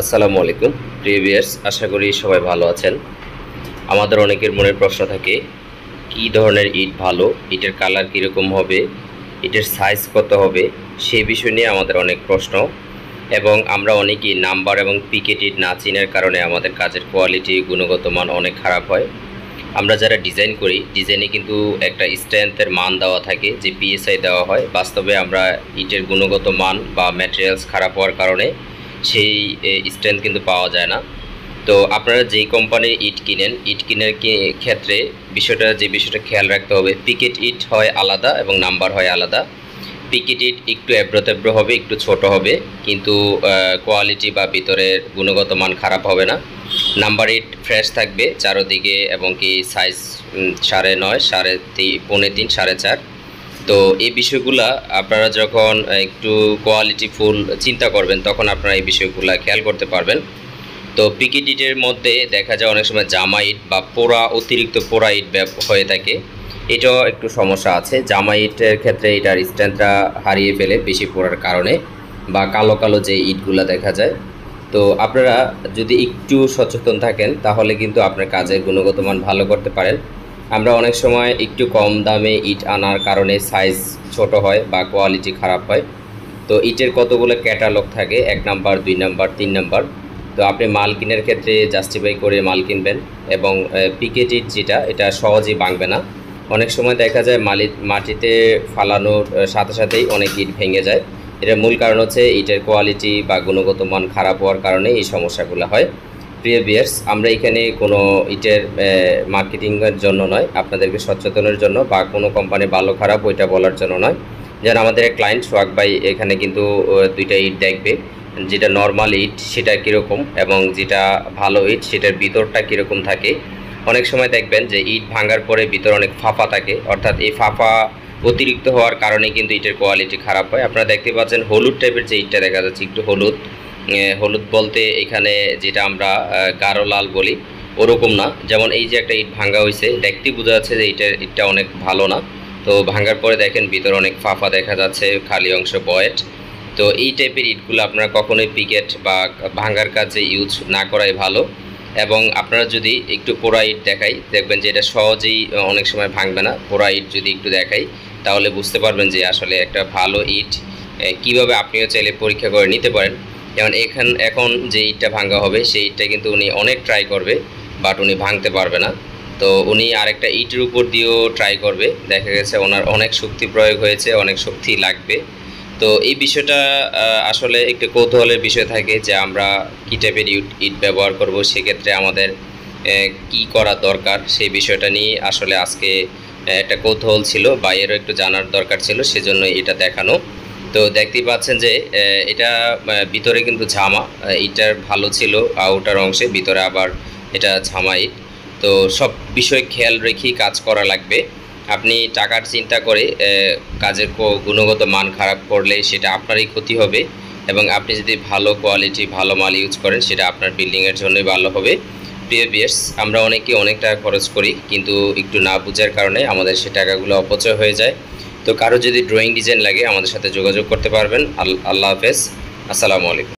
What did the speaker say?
আসসালামু আলাইকুম। প্রিয় ভিউয়ার্স, আশা করি সবাই ভালো আছেন। আমাদের অনেকের মনের প্রশ্ন থাকে, কী ধরনের ইট ভালো? ইটের কালার কীরকম হবে? ইটের সাইজ কত হবে? সেই বিষয় নিয়ে আমাদের অনেক প্রশ্ন। এবং আমরা অনেকেই নাম্বার এবং পিকেট ইট না চিনার কারণে আমাদের কাজের কোয়ালিটি গুণগত মান অনেক খারাপ হয়। আমরা যারা ডিজাইন করি ডিজাইনে কিন্তু একটা স্ট্রেংথের মান দেওয়া থাকে, যে পিএসআই দেওয়া হয়। বাস্তবে আমরা ইটের গুণগত মান বা ম্যাটেরিয়ালস খারাপ হওয়ার কারণে সেই স্ট্রেংথ কিন্তু পাওয়া যায় না। তো আপনারা যেই কোম্পানির ইট কিনেন, ইট কিনের ক্ষেত্রে বিষয়টা, যে বিষয়টা খেয়াল রাখতে হবে পিকেট ইট হয় আলাদা এবং নাম্বার হয় আলাদা। পিকেট ইট একটু এবড়োতেব্র হবে, একটু ছোট হবে, কিন্তু কোয়ালিটি বা ভিতরের গুণগত মান খারাপ হবে না। নাম্বার ইট ফ্রেশ থাকবে, চারোদিকে এবং কি সাইজ সাড়ে নয়, সাড়ে তিন, পৌনে তিন, সাড়ে চার। তো এই বিষয়গুলা আপনারা যখন একটু কোয়ালিটি ফুল চিন্তা করবেন, তখন আপনারা এই বিষয়গুলা খেয়াল করতে পারবেন। তো পিকেট ইটের মধ্যে দেখা যায় অনেক সময় জামা ইট বা পোড়া, অতিরিক্ত পোড়া ইট হয়ে থাকে। এটাও একটু সমস্যা আছে। জামা ইটের ক্ষেত্রে এটার স্ট্যান্ডটা হারিয়ে ফেলে বেশি পোড়ার কারণে বা কালো কালো যে ইটগুলা দেখা যায়। তো আপনারা যদি একটু সচেতন থাকেন, তাহলে কিন্তু আপনার কাজের গুণগত মান ভালো করতে পারেন। আমরা অনেক সময় একটু কম দামে ইট আনার কারণে সাইজ ছোট হয় বা কোয়ালিটি খারাপ হয়। তো ইটের কতগুলো ক্যাটালগ থাকে? এক নাম্বার দুই নাম্বার তিন নাম্বার তো আপনি মাল কিনের ক্ষেত্রে জাস্টিফাই করে মাল কিনবেন এবং পিকেট ইট যেটা, এটা সহজেই ভাঙবে না। অনেক সময় দেখা যায় মালি, মাটিতে ফালানোর সাথে সাথেই অনেক ইট ভেঙে যায়। এটার মূল কারণ হচ্ছে ইটের কোয়ালিটি বা গুণগত মান খারাপ হওয়ার কারণে এই সমস্যাগুলো হয়। প্রিয় বিয়ার্স আমরা এখানে কোনো ইটের মার্কেটিংয়ের জন্য নয়, আপনাদেরকে সচেতনের জন্য বা কোনো কোম্পানি ভালো, খারাপ, ওইটা বলার জন্য নয়। যেন আমাদের ক্লায়েন্ট সোয়াক ভাই এখানে কিন্তু দুইটা ইট দেখবে, যেটা নর্মাল ইট, সেটা কীরকম এবং যেটা ভালো ইট, সেটার ভিতরটা কীরকম থাকে। অনেক সময় দেখবেন যে ইট ভাঙার পরে ভিতরে অনেক ফাঁপা থাকে, অর্থাৎ এই ফাঁপা অতিরিক্ত হওয়ার কারণে কিন্তু ইটের কোয়ালিটি খারাপ হয়। আপনারা দেখতে পাচ্ছেন হলুদ টাইপের যে ইটটা দেখা যাচ্ছে, একটু হলুদ। হলুদ বলতে এখানে যেটা আমরা গাঢ় লাল বলি, ওরকম না। যেমন এই যে একটা ইট ভাঙা হয়েছে দেখতে বোঝা যাচ্ছে যে ইটের ইটটা অনেক ভালো না। তো ভাঙার পরে দেখেন ভিতরে অনেক ফাঁপা দেখা যাচ্ছে, খালি অংশ বয়েট। তো এই টাইপের ইটগুলো আপনারা কখনোই পিকেট বা ভাঙার কাজে ইউজ না করাই ভালো। এবং আপনারা যদি একটু পোড়া ইট দেখাই, দেখবেন যে এটা সহজেই অনেক সময় ভাঙবে না। পোড়া ইট যদি একটু দেখাই, তাহলে বুঝতে পারবেন যে আসলে একটা ভালো ইট কীভাবে আপনিও চাইলে পরীক্ষা করে নিতে পারেন। যেমন এখান, এখন যে ইটটা ভাঙা হবে সেই ইটটা কিন্তু উনি অনেক ট্রাই করবে বাট উনি ভাঙতে পারবে না। তো উনি আরেকটা ইটের উপর দিয়েও ট্রাই করবে। দেখা গেছে ওনার অনেক শক্তি প্রয়োগ হয়েছে, অনেক শক্তি লাগবে। তো এই বিষয়টা আসলে একটু কৌতূহলের বিষয় থাকে যে আমরা কী টাইপের ইট ব্যবহার করব, সেক্ষেত্রে আমাদের কি করা দরকার, সেই বিষয়টা নিয়ে আসলে আজকে একটা কৌতূহল ছিল, বা এরও একটু জানার দরকার ছিল সেজন্য এটা দেখানো। তো দেখতেই পাচ্ছেন যে এটা ভিতরে কিন্তু ঝামা। ইটার ভালো ছিল আউটার অংশে, ভিতরে আবার এটা ঝামা ইট তো সব বিষয় খেয়াল রেখেই কাজ করা লাগবে। আপনি টাকার চিন্তা করে কাজের গুণগত মান খারাপ করলে সেটা আপনারই ক্ষতি হবে এবং আপনি যদি ভালো কোয়ালিটি ভালো মাল ইউজ করেন, সেটা আপনার বিল্ডিংয়ের জন্যই ভালো হবে। প্রিয় বিয়ার্স আমরা অনেকে অনেক টাকা খরচ করি, কিন্তু একটু না বুঝার কারণে আমাদের সে টাকাগুলো অপচয় হয়ে যায়। তো কারও যদি ড্রয়িং ডিজাইন লাগে আমাদের সাথে যোগাযোগ করতে পারবেন। আল- আল্লাহ হাফেজ। আসসালামু আলাইকুম।